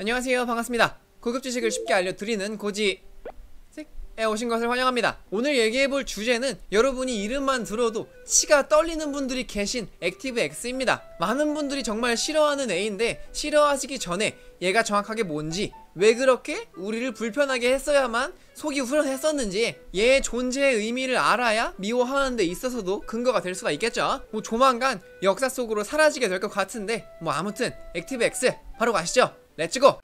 안녕하세요. 반갑습니다. 고급 지식을 쉽게 알려드리는 고지식에 오신 것을 환영합니다. 오늘 얘기해볼 주제는 여러분이 이름만 들어도 치가 떨리는 분들이 계신 액티브 X입니다. 많은 분들이 정말 싫어하는 애인데 싫어하시기 전에 얘가 정확하게 뭔지 왜 그렇게 우리를 불편하게 했어야만 속이 후련했었는지 얘의 존재의 의미를 알아야 미워하는 데 있어서도 근거가 될 수가 있겠죠. 뭐 조만간 역사 속으로 사라지게 될 것 같은데 뭐 아무튼 액티브 X 바로 가시죠 let's go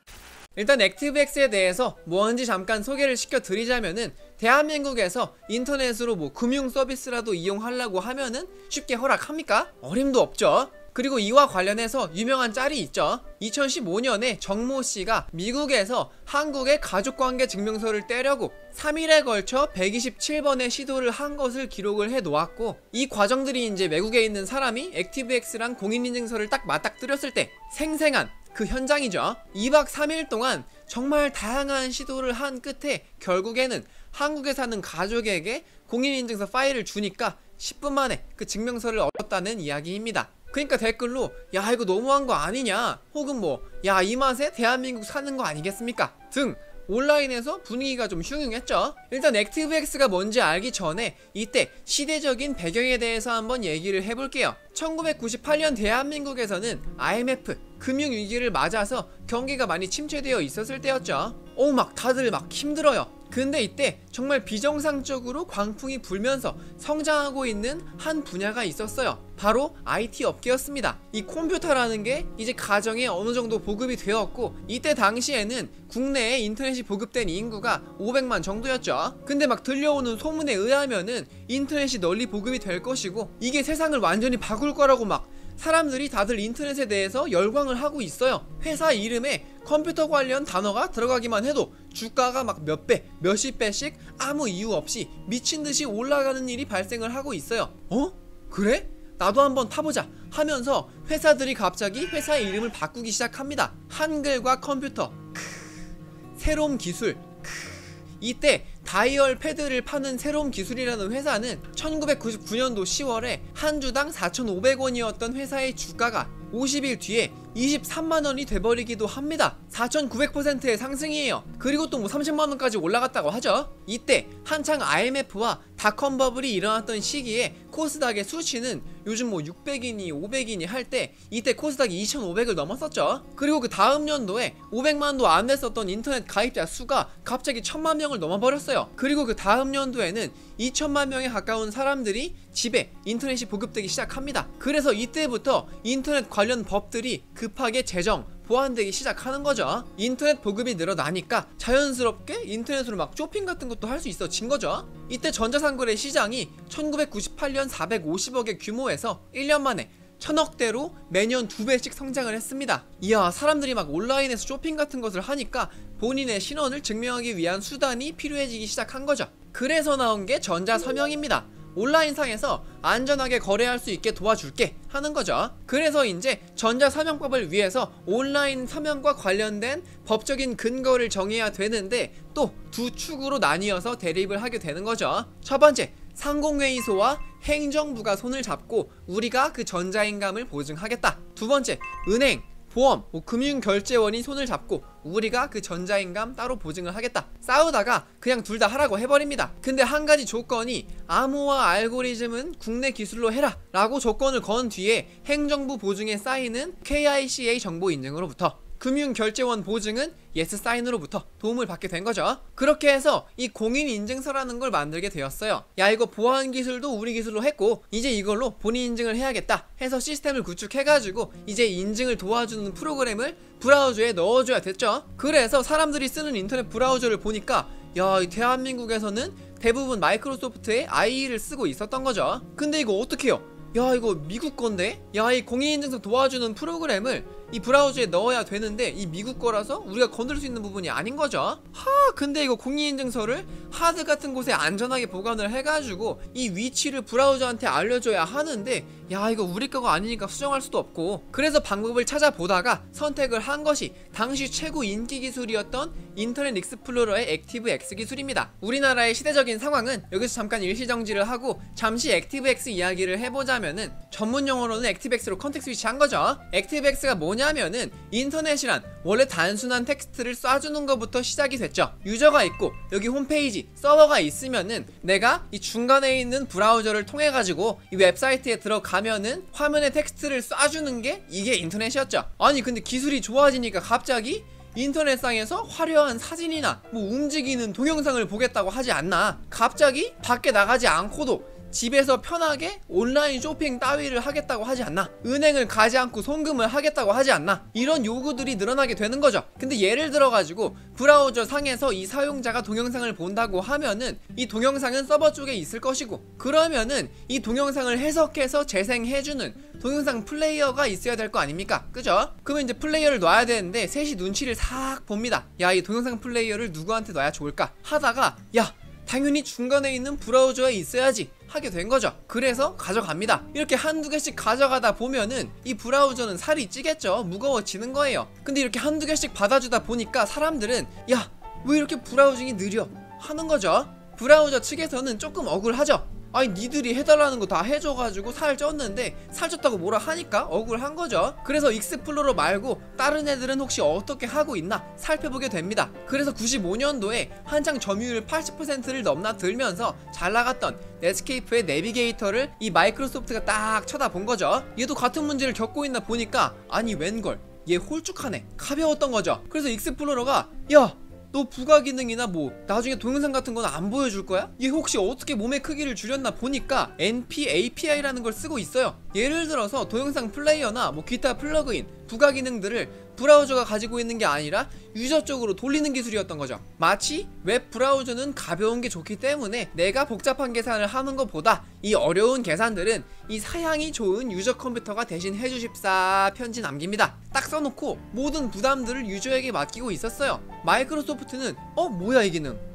일단 액티브엑스에 대해서 뭔지 잠깐 소개를 시켜드리자면은 대한민국에서 인터넷으로 뭐 금융 서비스라도 이용하려고 하면은 쉽게 허락합니까? 어림도 없죠. 그리고 이와 관련해서 유명한 짤이 있죠. 2015년에 정모 씨가 미국에서 한국의 가족관계 증명서를 떼려고 3일에 걸쳐 127번의 시도를 한 것을 기록을 해 놓았고 이 과정들이 이제 외국에 있는 사람이 액티브엑스랑 공인인증서를 딱 맞닥뜨렸을 때 생생한 그 현장이죠. 2박 3일 동안 정말 다양한 시도를 한 끝에 결국에는 한국에 사는 가족에게 공인인증서 파일을 주니까 10분 만에 그 증명서를 얻었다는 이야기입니다. 그러니까 댓글로 야 이거 너무한 거 아니냐 혹은 뭐 야 이 맛에 대한민국 사는 거 아니겠습니까 등 온라인에서 분위기가 좀 흉흉했죠. 일단 액티브엑스가 뭔지 알기 전에 이때 시대적인 배경에 대해서 한번 얘기를 해볼게요. 1998년 대한민국에서는 IMF 금융위기를 맞아서 경기가 많이 침체되어 있었을 때였죠. 오, 막 다들 막 힘들어요. 근데 이때 정말 비정상적으로 광풍이 불면서 성장하고 있는 한 분야가 있었어요. 바로 IT 업계였습니다. 이 컴퓨터라는 게 이제 가정에 어느 정도 보급이 되었고 이때 당시에는 국내에 인터넷이 보급된 인구가 500만 정도였죠. 근데 막 들려오는 소문에 의하면은 인터넷이 널리 보급이 될 것이고 이게 세상을 완전히 바꿀 거라고 막 사람들이 다들 인터넷에 대해서 열광을 하고 있어요. 회사 이름에 컴퓨터 관련 단어가 들어가기만 해도 주가가 막 몇 배, 몇십 배씩 아무 이유 없이 미친 듯이 올라가는 일이 발생을 하고 있어요. 어? 그래? 나도 한번 타보자 하면서 회사들이 갑자기 회사의 이름을 바꾸기 시작합니다. 한글과 컴퓨터. 크, 새로운 기술. 크, 이때 다이얼 패드를 파는 새로운 기술이라는 회사는 1999년도 10월에 한 주당 4,500원이었던 회사의 주가가 50일 뒤에 23만원이 돼버리기도 합니다. 4,900%의 상승이에요. 그리고 또 뭐 30만원까지 올라갔다고 하죠. 이때 한창 IMF와 닷컴 버블이 일어났던 시기에 코스닥의 수치는 요즘 뭐 600이니 500이니 할 때 이때 코스닥이 2,500을 넘었었죠. 그리고 그 다음 연도에 500만도 안 됐었던 인터넷 가입자 수가 갑자기 1,000만 명을 넘어버렸어요. 그리고 그 다음 연도에는 2천만 명에 가까운 사람들이 집에 인터넷이 보급되기 시작합니다. 그래서 이때부터 인터넷 관련 법들이 급하게 제정, 보완되기 시작하는 거죠. 인터넷 보급이 늘어나니까 자연스럽게 인터넷으로 막 쇼핑 같은 것도 할 수 있어진 거죠. 이때 전자상거래 시장이 1998년 450억의 규모에서 1년 만에 천억대로 매년 두 배씩 성장을 했습니다. 이야, 사람들이 막 온라인에서 쇼핑 같은 것을 하니까 본인의 신원을 증명하기 위한 수단이 필요해지기 시작한 거죠. 그래서 나온 게 전자서명입니다. 온라인상에서 안전하게 거래할 수 있게 도와줄게 하는 거죠. 그래서 이제 전자서명법을 위해서 온라인 서명과 관련된 법적인 근거를 정해야 되는데 또 두 축으로 나뉘어서 대립을 하게 되는 거죠. 첫 번째, 상공회의소와 행정부가 손을 잡고 우리가 그 전자인감을 보증하겠다. 두 번째, 은행, 보험, 뭐 금융결제원이 손을 잡고 우리가 그 전자인감 따로 보증을 하겠다. 싸우다가 그냥 둘 다 하라고 해버립니다. 근데 한 가지 조건이 암호화 알고리즘은 국내 기술로 해라 라고 조건을 건 뒤에 행정부 보증의 사인은 KICA 정보 인증으로부터 금융결제원 보증은 yesSign으로부터 도움을 받게 된 거죠. 그렇게 해서 이 공인 인증서라는 걸 만들게 되었어요. 야 이거 보안 기술도 우리 기술로 했고 이제 이걸로 본인 인증을 해야겠다 해서 시스템을 구축해가지고 이제 인증을 도와주는 프로그램을 브라우저에 넣어줘야 됐죠. 그래서 사람들이 쓰는 인터넷 브라우저를 보니까 야, 이 대한민국에서는 대부분 마이크로소프트의 IE를 쓰고 있었던 거죠. 근데 이거 어떻게요? 야, 이거 미국 건데? 야, 이 공인인증서 도와주는 프로그램을 이 브라우저에 넣어야 되는데 이 미국 거라서 우리가 건들 수 있는 부분이 아닌 거죠. 하, 근데 이거 공인인증서를 하드 같은 곳에 안전하게 보관을 해가지고 이 위치를 브라우저한테 알려줘야 하는데 야, 이거 우리 거가 아니니까 수정할 수도 없고 그래서 방법을 찾아보다가 선택을 한 것이 당시 최고 인기 기술이었던 인터넷 익스플로러의 액티브 X 기술입니다. 우리나라의 시대적인 상황은 여기서 잠깐 일시정지를 하고 잠시 액티브 X 이야기를 해보자면은 전문 용어로는 액티브 X로 context switch 한 거죠. 액티브 X가 뭐냐 뭐냐면은 인터넷이란 원래 단순한 텍스트를 쏴주는 것부터 시작이 됐죠. 유저가 있고 여기 홈페이지 서버가 있으면은 내가 이 중간에 있는 브라우저를 통해 가지고 이 웹사이트에 들어가 면은 화면에 텍스트를 쏴주는 게 이게 인터넷이었죠. 아니 근데 기술이 좋아지니까 갑자기 인터넷상에서 화려한 사진이나 뭐 움직이는 동영상을 보겠다고 하지 않나 갑자기 밖에 나가지 않고도 집에서 편하게 온라인 쇼핑 따위를 하겠다고 하지 않나 은행을 가지 않고 송금을 하겠다고 하지 않나 이런 요구들이 늘어나게 되는 거죠 근데 예를 들어 가지고 브라우저 상에서 이 사용자가 동영상을 본다고 하면은 이 동영상은 서버 쪽에 있을 것이고 그러면은 이 동영상을 해석해서 재생해주는 동영상 플레이어가 있어야 될 거 아닙니까? 그죠? 그러면 이제 플레이어를 놔야 되는데 셋이 눈치를 싹 봅니다. 야, 이 동영상 플레이어를 누구한테 놔야 좋을까? 하다가 야, 당연히 중간에 있는 브라우저에 있어야지 하게 된 거죠. 그래서 가져갑니다. 이렇게 한두 개씩 가져가다 보면은 이 브라우저는 살이 찌겠죠. 무거워지는 거예요. 근데 이렇게 한두 개씩 받아주다 보니까 사람들은 야, 왜 이렇게 browsing이 느려? 하는 거죠. 브라우저 측에서는 조금 억울하죠. 아니 니들이 해달라는 거 다 해줘가지고 살 쪘는데 살 쪘다고 뭐라 하니까 억울한 거죠. 그래서 익스플로러 말고 다른 애들은 혹시 어떻게 하고 있나 살펴보게 됩니다. 그래서 95년도에 한창 점유율 80%를 넘나 들면서 잘 나갔던 넷스케이프의 내비게이터를 이 마이크로소프트가 딱 쳐다본 거죠. 얘도 같은 문제를 겪고 있나 보니까 아니 웬걸. 얘 홀쭉하네. 가벼웠던 거죠. 그래서 익스플로러가 야 너 부가 기능이나 뭐 나중에 동영상 같은 건 안 보여줄 거야? 얘 혹시 어떻게 몸의 크기를 줄였나 보니까 NPAPI라는 걸 쓰고 있어요. 예를 들어서 동영상 플레이어나 뭐 기타 플러그인, 부가 기능들을 브라우저가 가지고 있는 게 아니라 유저 쪽으로 돌리는 기술이었던 거죠. 마치 웹 브라우저는 가벼운 게 좋기 때문에 내가 복잡한 계산을 하는 것보다 이 어려운 계산들은 이 사양이 좋은 유저 컴퓨터가 대신 해주십사 편지 남깁니다. 딱 써놓고 모든 부담들을 유저에게 맡기고 있었어요. 마이크로소프트는 어 뭐야 이 기능?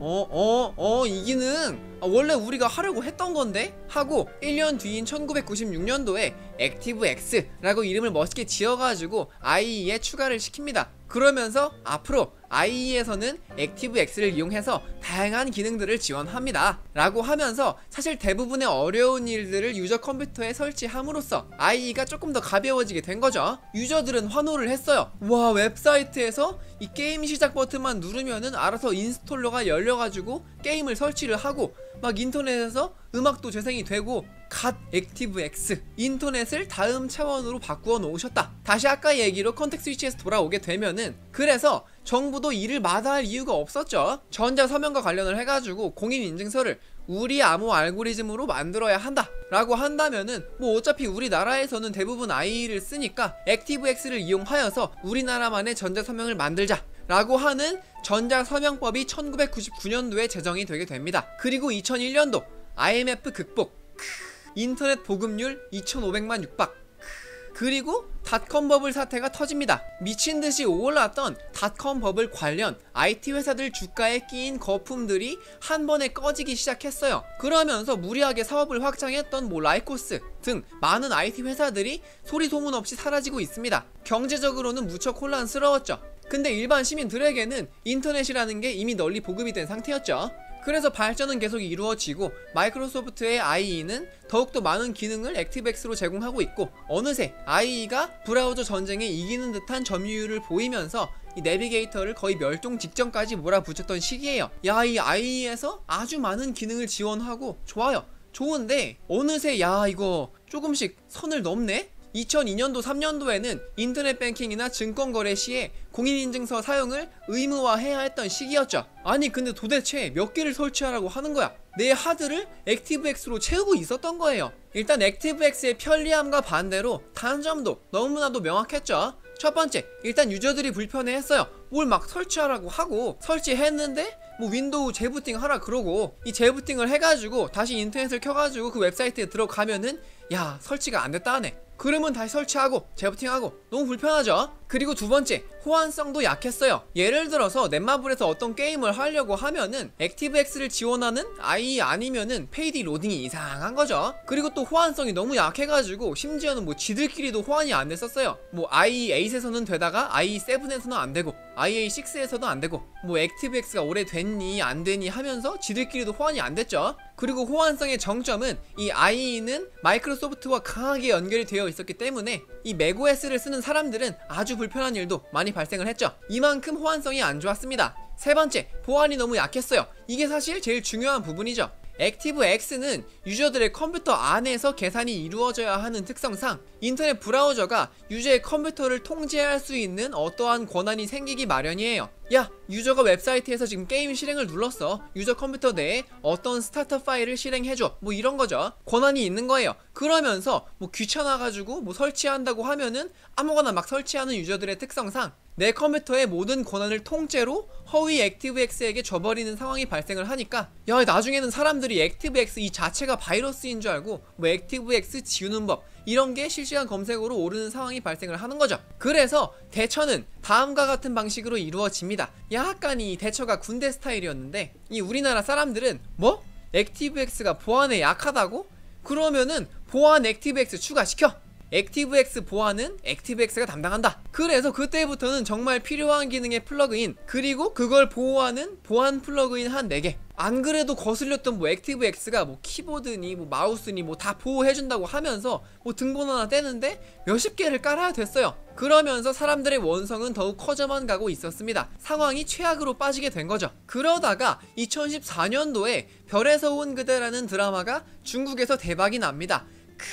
어, 어, 어, 이 기능 아, 원래 우리가 하려고 했던 건데? 하고 1년 뒤인 1996년도에 액티브 X라고 이름을 멋있게 지어가지고 IE에 추가를 시킵니다. 그러면서 앞으로 IE에서는 액티브 X를 이용해서 다양한 기능들을 지원합니다. 라고 하면서 사실 대부분의 어려운 일들을 유저 컴퓨터에 설치함으로써 IE가 조금 더 가벼워지게 된 거죠. 유저들은 환호를 했어요. 와, 웹사이트에서 이 게임 시작 버튼만 누르면은 알아서 installer가 열려가지고 게임을 설치를 하고 막 인터넷에서 음악도 재생이 되고 God 액티브 X 인터넷을 다음 차원으로 바꾸어 놓으셨다. 다시 아까 얘기로 컨텍 스위치에서 돌아오게 되면은 그래서 정부도 이를 마다할 이유가 없었죠. 전자 서명과 관련을 해가지고 공인 인증서를 우리 암호 알고리즘으로 만들어야 한다 라고 한다면은 뭐 어차피 우리나라에서는 대부분 IE를 쓰니까 액티브X를 이용하여서 우리나라만의 전자서명을 만들자 라고 하는 전자서명법이 1999년도에 제정이 되게 됩니다 그리고 2001년도 IMF 극복 인터넷 보급률 2500만 육박 그리고 닷컴 버블 사태가 터집니다. 미친 듯이 올랐던 닷컴 버블 관련 IT 회사들 주가에 끼인 거품들이 한 번에 꺼지기 시작했어요. 그러면서 무리하게 사업을 확장했던 뭐 라이코스 등 많은 IT 회사들이 소리 소문 없이 사라지고 있습니다. 경제적으로는 무척 혼란스러웠죠. 근데 일반 시민들에게는 인터넷이라는 게 이미 널리 보급이 된 상태였죠. 그래서 발전은 계속 이루어지고 마이크로소프트의 IE는 더욱더 많은 기능을 액티브엑스로 제공하고 있고 어느새 IE가 브라우저 전쟁에 이기는 듯한 점유율을 보이면서 이 내비게이터를 거의 멸종 직전까지 몰아붙였던 시기예요. 야, 이 IE에서 아주 많은 기능을 지원하고 좋아요. 좋은데 어느새 야 이거 조금씩 선을 넘네? 2002년도 3년도에는 인터넷 뱅킹이나 증권 거래 시에 공인인증서 사용을 의무화해야 했던 시기였죠. 아니 근데 도대체 몇 개를 설치하라고 하는 거야? 내 하드를 액티브엑스로 채우고 있었던 거예요. 일단 액티브엑스의 편리함과 반대로 단점도 너무나도 명확했죠. 첫 번째, 일단 유저들이 불편해했어요. 뭘 막 설치하라고 하고 설치했는데 뭐 윈도우 재부팅 하라 그러고 이 재부팅을 해가지고 다시 인터넷을 켜가지고 그 웹사이트에 들어가면은 야 설치가 안 됐다 하네. 그러면 다시 설치하고 재부팅하고. 너무 불편하죠? 그리고 두 번째 호환성도 약했어요. 예를 들어서 넷마블에서 어떤 게임을 하려고 하면은 액티브엑스를 지원하는 IE 아니면은 페이지 로딩이 이상한 거죠. 그리고 또 호환성이 너무 약해가지고 심지어는 뭐 지들끼리도 호환이 안 됐었어요. 뭐 IE8에서는 되다가 IE7에서는 안 되고 IE6에서도 안 되고 뭐 액티브엑스가 오래 됐니 안 되니 하면서 지들끼리도 호환이 안 됐죠 그리고 호환성의 정점은 이 IE는 마이크로소프트와 강하게 연결이 되어 있었기 때문에 이 맥OS를 쓰는 사람들은 아주 불편한 일도 많이 발생을 했죠. 이만큼 호환성이 안 좋았습니다. 세 번째, 보안이 너무 약했어요. 이게 사실 제일 중요한 부분이죠. 액티브 X는 유저들의 컴퓨터 안에서 계산이 이루어져야 하는 특성상 인터넷 브라우저가 유저의 컴퓨터를 통제할 수 있는 어떠한 권한이 생기기 마련이에요. 야, 유저가 웹사이트에서 지금 게임 실행을 눌렀어. 유저 컴퓨터 내에 어떤 starter 파일을 실행해줘. 뭐 이런 거죠. 권한이 있는 거예요. 그러면서 뭐 귀찮아가지고 뭐 설치한다고 하면은 아무거나 막 설치하는 유저들의 특성상 내 컴퓨터의 모든 권한을 통째로 허위 액티브엑스에게 줘버리는 상황이 발생을 하니까 야 나중에는 사람들이 액티브엑스 이 자체가 바이러스인 줄 알고 뭐 액티브엑스 지우는 법 이런 게 실시간 검색어로 오르는 상황이 발생을 하는 거죠. 그래서 대처는 다음과 같은 방식으로 이루어집니다. 약간 이 대처가 군대 스타일이었는데 이 우리나라 사람들은 뭐? 액티브엑스가 보안에 약하다고? 그러면은 보안 액티브엑스 추가시켜. 액티브엑스 보안은 액티브엑스가 담당한다. 그래서 그때부터는 정말 필요한 기능의 플러그인 그리고 그걸 보호하는 보안 플러그인 한 4개. 안 그래도 거슬렸던 뭐 액티브엑스가 뭐 키보드니 뭐 마우스니 뭐 다 보호해준다고 하면서 뭐 등본 하나 떼는데 몇십 개를 깔아야 됐어요. 그러면서 사람들의 원성은 더욱 커져만 가고 있었습니다. 상황이 최악으로 빠지게 된 거죠. 그러다가 2014년도에 별에서 온 그대라는 드라마가 중국에서 대박이 납니다. 크,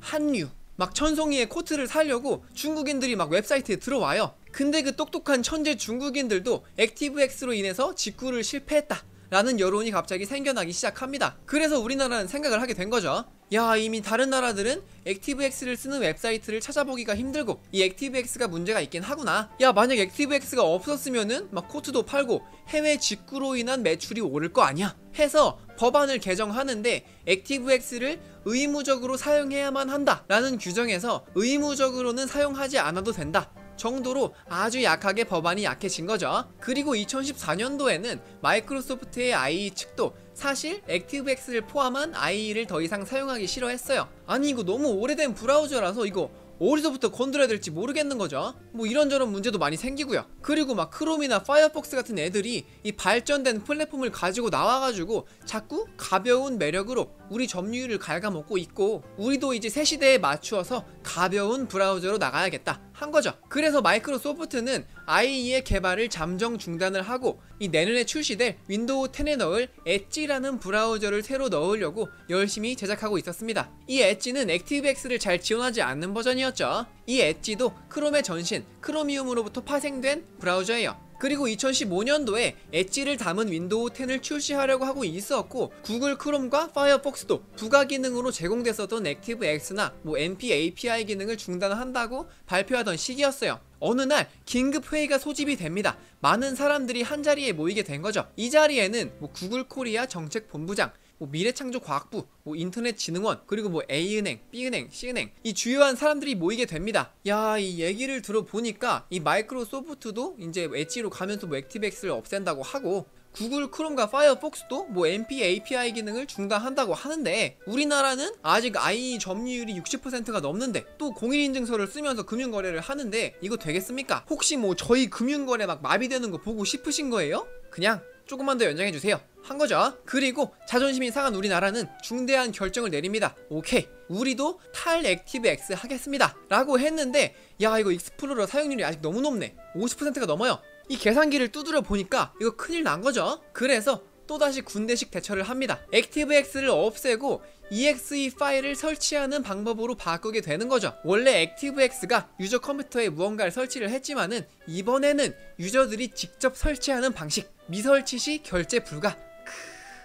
한류. 막 천송이의 코트를 살려고 중국인들이 막 웹사이트에 들어와요. 근데 그 똑똑한 천재 중국인들도 액티브엑스로 인해서 직구를 실패했다. 라는 여론이 갑자기 생겨나기 시작합니다. 그래서 우리나라는 생각을 하게 된 거죠. 야, 이미 다른 나라들은 액티브엑스를 쓰는 웹사이트를 찾아보기가 힘들고 이 액티브엑스가 문제가 있긴 하구나. 야, 만약 액티브엑스가 없었으면은 막 코트도 팔고 해외 직구로 인한 매출이 오를 거 아니야. 해서 법안을 개정하는데 액티브엑스를 의무적으로 사용해야만 한다라는 규정에서 의무적으로는 사용하지 않아도 된다. 정도로 아주 약하게 법안이 약해진 거죠. 그리고 2014년도에는 마이크로소프트의 IE 측도 사실 액티브엑스를 포함한 IE를 더 이상 사용하기 싫어했어요. 아니 이거 너무 오래된 브라우저라서 이거 어디서부터 건드려야 될지 모르겠는 거죠. 뭐 이런저런 문제도 많이 생기고요. 그리고 막 크롬이나 파이어폭스 같은 애들이 이 발전된 플랫폼을 가지고 나와가지고 자꾸 가벼운 매력으로 우리 점유율을 갉아먹고 있고 우리도 이제 새 시대에 맞추어서 가벼운 브라우저로 나가야겠다 한 거죠. 그래서 마이크로소프트는 IE의 개발을 잠정 중단을 하고 이 내년에 출시될 윈도우 10에 넣을 엣지라는 브라우저를 새로 넣으려고 열심히 제작하고 있었습니다. 이 엣지는 액티브엑스를 잘 지원하지 않는 버전이었죠. 이 엣지도 크롬의 전신 크로미움으로부터 파생된 브라우저예요. 그리고 2015년도에 엣지를 담은 윈도우 10을 출시하려고 하고 있었고 구글 크롬과 파이어폭스도 부가 기능으로 제공됐었던 액티브엑스나 뭐 NPAPI 기능을 중단한다고 발표하던 시기였어요. 어느 날 긴급 회의가 소집이 됩니다. 많은 사람들이 한 자리에 모이게 된 거죠. 이 자리에는 뭐 구글 코리아 정책 본부장, 뭐 미래창조과학부, 뭐 인터넷진흥원, 그리고 뭐 A은행, B은행, C은행 이 주요한 사람들이 모이게 됩니다. 야, 이 얘기를 들어보니까 이 마이크로소프트도 이제 엣지로 가면서 뭐 액티브엑스를 없앤다고 하고 구글 크롬과 파이어폭스도 뭐 MP API 기능을 중단한다고 하는데 우리나라는 아직 IE 점유율이 60%가 넘는데 또 공인인증서를 쓰면서 금융거래를 하는데 이거 되겠습니까? 혹시 뭐 저희 금융거래 막 마비되는 거 보고 싶으신 거예요? 그냥 조금만 더 연장해주세요. 한 거죠. 그리고 자존심이 상한 우리나라는 중대한 결정을 내립니다. 오케이. 우리도 탈 액티브 X 하겠습니다. 라고 했는데, 야, 이거 익스플로러 사용률이 아직 너무 높네. 50%가 넘어요. 이 계산기를 두드려 보니까 이거 큰일 난 거죠. 그래서 또다시 군대식 대처를 합니다. 액티브엑스를 없애고 exe 파일을 설치하는 방법으로 바꾸게 되는 거죠. 원래 액티브엑스가 유저 컴퓨터에 무언가를 설치를 했지만은 이번에는 유저들이 직접 설치하는 방식 미설치 시 결제 불가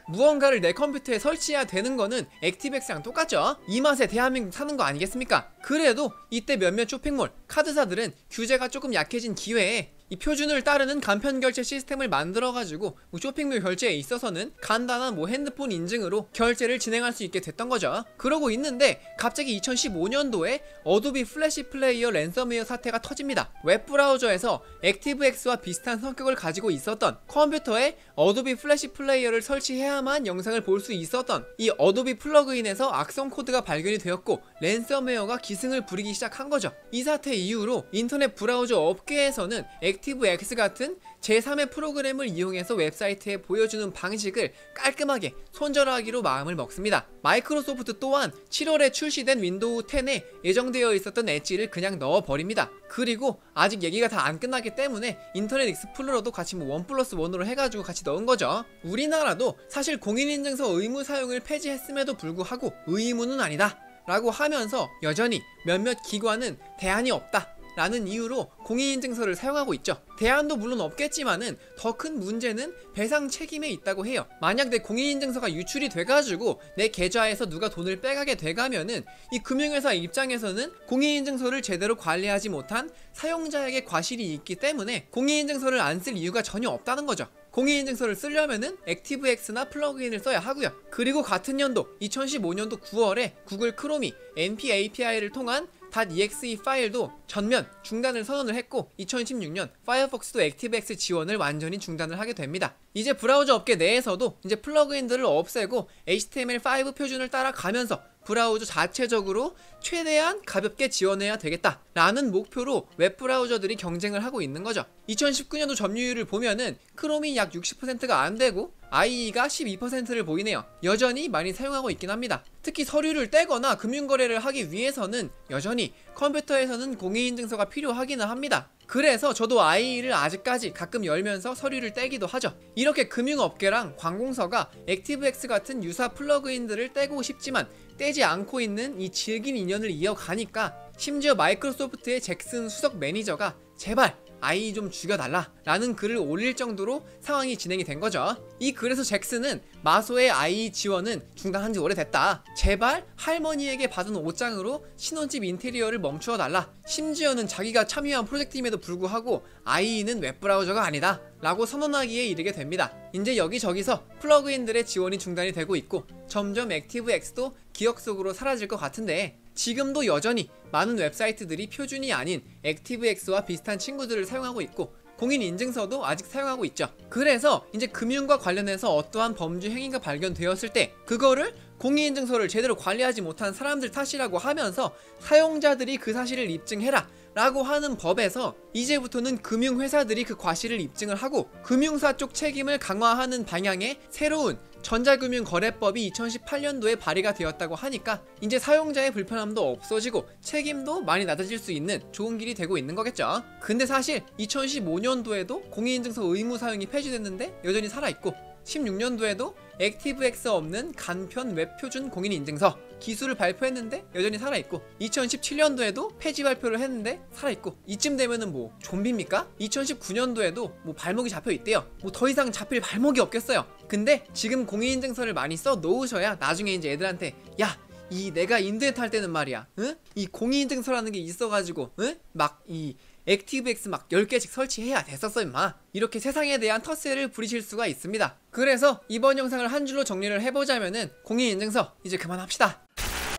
무언가를 내 컴퓨터에 설치해야 되는 거는 액티브엑스랑 똑같죠? 이 맛에 대한민국 사는 거 아니겠습니까? 그래도 이때 몇몇 쇼핑몰, 카드사들은 규제가 조금 약해진 기회에 이 표준을 따르는 간편 결제 시스템을 만들어가지고 뭐 쇼핑몰 결제에 있어서는 간단한 뭐 핸드폰 인증으로 결제를 진행할 수 있게 됐던 거죠. 그러고 있는데 갑자기 2015년도에 어도비 플래시 플레이어 랜섬웨어 사태가 터집니다. 웹브라우저에서 액티브엑스와 비슷한 성격을 가지고 있었던 컴퓨터에 어도비 플래시 플레이어를 설치해야만 영상을 볼 수 있었던 이 어도비 플러그인에서 악성 코드가 발견이 되었고 랜섬웨어가 기승을 부리기 시작한 거죠. 이 사태 이후로 인터넷 브라우저 업계에서는 액티브X 같은 제3의 프로그램을 이용해서 웹사이트에 보여주는 방식을 깔끔하게 손절하기로 마음을 먹습니다. 마이크로소프트 또한 7월에 출시된 윈도우 10에 예정되어 있었던 엣지를 그냥 넣어버립니다. 그리고 아직 얘기가 다 안 끝났기 때문에 인터넷 익스플로러도 같이 뭐 원 플러스 원으로 해가지고 같이 넣은 거죠. 우리나라도 사실 공인인증서 의무 사용을 폐지했음에도 불구하고 의무는 아니다. 라고 하면서 여전히 몇몇 기관은 대안이 없다. 라는 이유로 공인인증서를 사용하고 있죠. 대안도 물론 없겠지만은 더 큰 문제는 배상 책임에 있다고 해요. 만약 내 공인인증서가 유출이 돼가지고 내 계좌에서 누가 돈을 빼가게 돼가면은 이 금융회사 입장에서는 공인인증서를 제대로 관리하지 못한 사용자에게 과실이 있기 때문에 공인인증서를 안 쓸 이유가 전혀 없다는 거죠. 공인인증서를 쓰려면은 액티브엑스나 플러그인을 써야 하고요. 그리고 같은 연도 2015년도 9월에 구글 크롬이 NPAPI를 통한 .exe 파일도 전면 중단을 선언을 했고 2016년 파이어폭스도 액티브엑스 지원을 완전히 중단을 하게 됩니다. 이제 브라우저 업계 내에서도 이제 플러그인들을 없애고 HTML5 표준을 따라가면서 브라우저 자체적으로 최대한 가볍게 지원해야 되겠다라는 목표로 웹 브라우저들이 경쟁을 하고 있는 거죠. 2019년도 점유율을 보면은 크롬이 약 60%가 안 되고 IE가 12%를 보이네요. 여전히 많이 사용하고 있긴 합니다. 특히 서류를 떼거나 금융거래를 하기 위해서는 여전히 컴퓨터에서는 공인인증서가 필요하기는 합니다. 그래서 저도 IE를 아직까지 가끔 열면서 서류를 떼기도 하죠. 이렇게 금융업계랑 관공서가 액티브X 같은 유사 플러그인들을 떼고 싶지만 떼지 않고 있는 이 질긴 인연을 이어가니까 심지어 마이크로소프트의 잭슨 수석 매니저가 제발 IE 좀 죽여달라 라는 글을 올릴 정도로 상황이 진행이 된 거죠. 이 글에서 잭슨은 마소의 IE 지원은 중단한 지 오래됐다. 제발 할머니에게 받은 옷장으로 신혼집 인테리어를 멈추어 달라. 심지어는 자기가 참여한 프로젝트임에도 불구하고 IE는 웹브라우저가 아니다. 라고 선언하기에 이르게 됩니다. 이제 여기저기서 플러그인들의 지원이 중단이 되고 있고 점점 액티브엑스도 기억 속으로 사라질 것 같은데 지금도 여전히 많은 웹사이트들이 표준이 아닌 액티브엑스와 비슷한 친구들을 사용하고 있고 공인 인증서도 아직 사용하고 있죠. 그래서 이제 금융과 관련해서 어떠한 범죄 행위가 발견되었을 때 그거를 공인 인증서를 제대로 관리하지 못한 사람들 탓이라고 하면서 사용자들이 그 사실을 입증해라. 라고 하는 법에서 이제부터는 금융회사들이 그 과실을 입증을 하고 금융사 쪽 책임을 강화하는 방향의 새로운 전자금융거래법이 2018년도에 발의가 되었다고 하니까 이제 사용자의 불편함도 없어지고 책임도 많이 낮아질 수 있는 좋은 길이 되고 있는 거겠죠. 근데 사실 2015년도에도 공인인증서 의무 사용이 폐지됐는데 여전히 살아있고 16년도에도 액티브엑스 없는 간편 웹표준 공인인증서 기술을 발표했는데 여전히 살아있고 2017년도에도 폐지 발표를 했는데 살아있고 이쯤 되면은 뭐 좀비입니까? 2019년도에도 뭐 발목이 잡혀 있대요 뭐 더 이상 잡힐 발목이 없겠어요 근데 지금 공인인증서를 많이 써 놓으셔야 나중에 이제 애들한테 야이 내가 인터넷 할 때는 말이야 응? 이 공인인증서라는 게 있어가지고 응? 막이 액티브엑스 막 10개씩 설치해야 됐었어 임마. 이렇게 세상에 대한 텃세를 부리실 수가 있습니다. 그래서 이번 영상을 한 줄로 정리를 해보자면은 공인인증서 이제 그만합시다.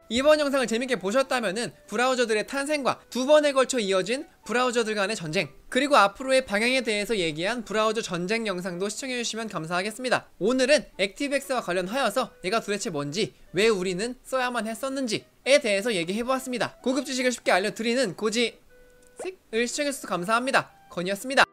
이번 영상을 재밌게 보셨다면은 브라우저들의 탄생과 두 번에 걸쳐 이어진 브라우저들 간의 전쟁 그리고 앞으로의 방향에 대해서 얘기한 브라우저 전쟁 영상도 시청해주시면 감사하겠습니다. 오늘은 액티브엑스와 관련하여서 얘가 도대체 뭔지 왜 우리는 써야만 했었는지에 대해서 얘기해보았습니다. 고급 지식을 쉽게 알려드리는 고지 을 시청해주셔서 감사합니다. 건이었습니다